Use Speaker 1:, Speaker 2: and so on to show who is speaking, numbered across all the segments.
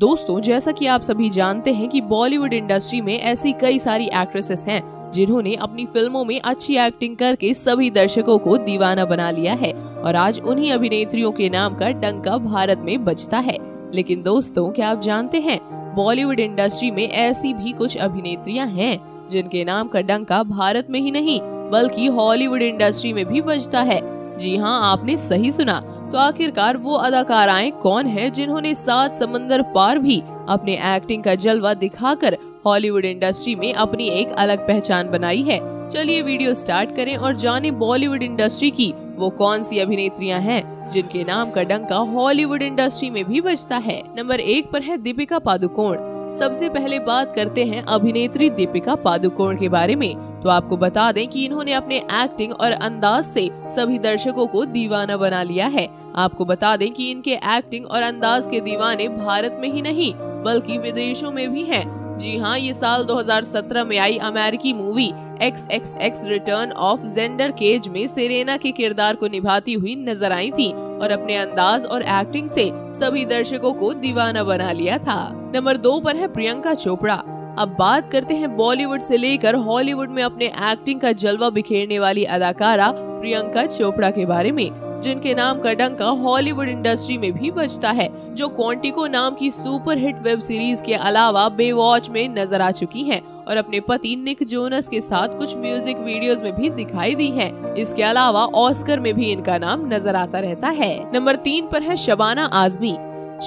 Speaker 1: दोस्तों, जैसा कि आप सभी जानते हैं कि बॉलीवुड इंडस्ट्री में ऐसी कई सारी एक्ट्रेसेस हैं, जिन्होंने अपनी फ़िल्मों में अच्छी एक्टिंग करके सभी दर्शकों को दीवाना बना लिया है और आज उन्हीं अभिनेत्रियों के नाम का डंका भारत में बजता है। लेकिन दोस्तों, क्या आप जानते हैं, बॉलीवुड इंडस्ट्री में ऐसी भी कुछ अभिनेत्रियाँ हैं, जिनके नाम का डंका भारत में ही नहीं, बल्कि हॉलीवुड इंडस्ट्री में भी बजता है? जी हाँ आपने सही सुना। तो आखिरकार वो अदाकाराएँ कौन है जिन्होंने सात समंदर पार भी अपने एक्टिंग का जलवा दिखाकर हॉलीवुड इंडस्ट्री में अपनी एक अलग पहचान बनाई है। चलिए वीडियो स्टार्ट करें और जाने बॉलीवुड इंडस्ट्री की वो कौन सी अभिनेत्रियाँ हैं जिनके नाम का डंका हॉलीवुड इंडस्ट्री में भी बजता है। नंबर एक पर है दीपिका पादुकोण। सबसे पहले बात करते हैं अभिनेत्री दीपिका पादुकोण के बारे में तो आपको बता दें कि इन्होंने अपने एक्टिंग और अंदाज से सभी दर्शकों को दीवाना बना लिया है आपको बता दें कि इनके एक्टिंग और अंदाज के दीवाने भारत में ही नहीं, बल्कि विदेशों में भी हैं। जी हाँ ये साल 2017 में आई अमेरिकी movie X X X return of Xander Cage में सेरेना के किरदार को निभाती हुई नज़र आई थी और अपने अंदाज और एक्टिंग से सभी दर्शकों को दीवाना बना लिया था। नंबर दो पर है प्रियंका चोपड़ा। अब बात करते हैं बॉलीवुड से लेकर हॉलीवुड में अपने एक्टिंग का जलवा बिखेरने वाली अदाकारा प्रियंका चोपड़ा के बारे में। जिनके नाम का डंका हॉलीवुड इंडस्ट्री में भी बजता है, जो क्वांटिको नाम की सुपर हिट वेब सीरीज़ के अलावा बेवॉच में नज़र आ चुकी हैं और अपने पति निक जोनस के साथ कुछ म्यूज़िक वीडियोस में भी दिखाई दी हैं। इसके अलावा ऑस्कर में भी इनका नाम नज़र आता रहता है नंबर तीन पर है शबाना आजमी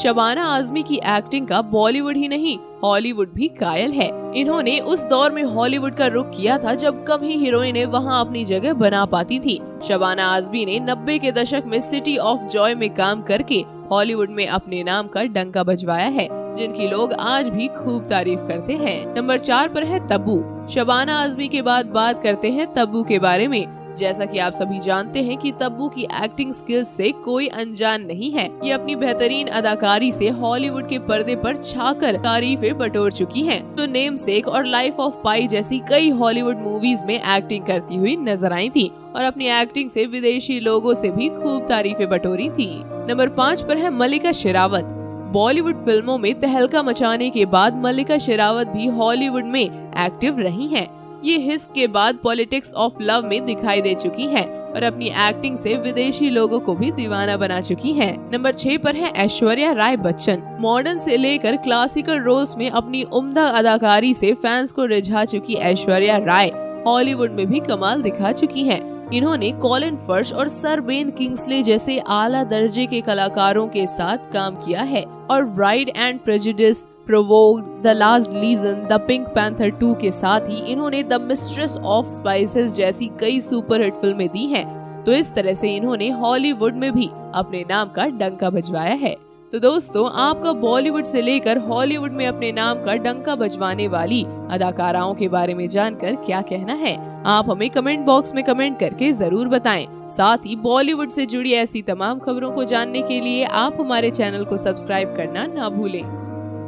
Speaker 1: शबाना आजमी की एक्टिंग का बॉलीवुड ही नहीं हॉलीवुड भी कायल है। इन्होंने उस दौर में हॉलीवुड का रुख किया था जब कम ही हीरोइनें वहाँ अपनी जगह बना पाती थी। शबाना आजमी ने नब्बे के दशक में सिटी ऑफ़ जॉय में काम करके हॉलीवुड में अपने नाम का डंका बजवाया है, जिनकी लोग आज भी खूब तारीफ़ करते हैं। नंबर चार पर है तब्बू। शबाना आजमी के बाद बात करते हैं तब्बू के बारे में। जैसा कि आप सभी जानते हैं कि तब्बू की एक्टिंग स्किल्स से कोई अनजान नहीं है ये अपनी बेहतरीन अदाकारी से हॉलीवुड के पर्दे पर छाकर तारीफे बटोर चुकी हैं। तो नेम सेक और लाइफ ऑफ़ पाई जैसी कई हॉलीवुड मूवीज़ में एक्टिंग करती हुई नज़र आई थी और अपनी एक्टिंग से विदेशी लोगों से भी खूब तारीफे बटोरी थी नंबर पाँच पर है मलिका शेरावत बॉलीवुड फ़िल्मों में तहलका मचाने के बाद मल्लिका शेरावत भी हॉलीवुड में एक्टिव रही हैं। ये हिस के बाद पॉलिटिक्स ऑफ़ लव में दिखाई दे चुकी हैं और अपनी एक्टिंग से विदेशी लोगों को भी दीवाना बना चुकी हैं। नंबर छह पर है ऐश्वर्या राय बच्चन मॉडर्न से लेकर क्लासिकल रोल्स में अपनी उम्दा अदाकारी से फैंस को रिझा चुकी ऐश्वर्या राय हॉलीवुड में भी कमाल दिखा चुकी हैं। इन्होंने कॉलिन फर्श और सर बेन किंग्सले जैसे आला दर्जे के कलाकारों के साथ काम किया है और Pride and Prejudice Provoked the Last Legion, the Pink Panther 2 के साथ ही इन्होंने द मिस्ट्रेस ऑफ़ स्पाइसेस जैसी कई सुपरहिट फ़िल्में दी हैं। तो इस तरह से इन्होंने हॉलीवुड में भी अपने नाम का डंका बजवाया है। तो दोस्तों, आपका बॉलीवुड से लेकर हॉलीवुड में अपने नाम का डंका बजवाने वाली अदाकाराओं के बारे में जानकर क्या कहना है? आप हमें कमेंट बॉक्स में कमेंट करके ज़रूर बताएँ। साथ ही बॉलीवुड से जुड़ी ऐसी तमाम खबरों को जानने के लिए आप हमारे चैनल को सब्सक्राइब करना ना भूलें।